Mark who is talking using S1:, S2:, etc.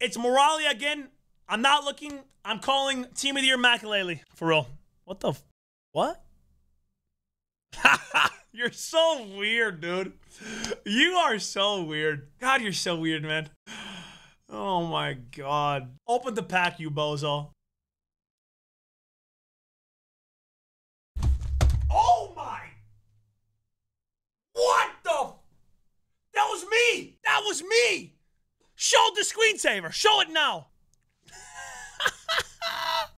S1: It's Moralia again. I'm not looking. I'm calling Team of the Year Makelele. For real. What the? What? you're so weird, dude. You are so weird. God, you're so weird, man. Oh my god. Open the pack, you bozo. Oh my! What the? That was me! That was me! Show the screensaver. Show it now.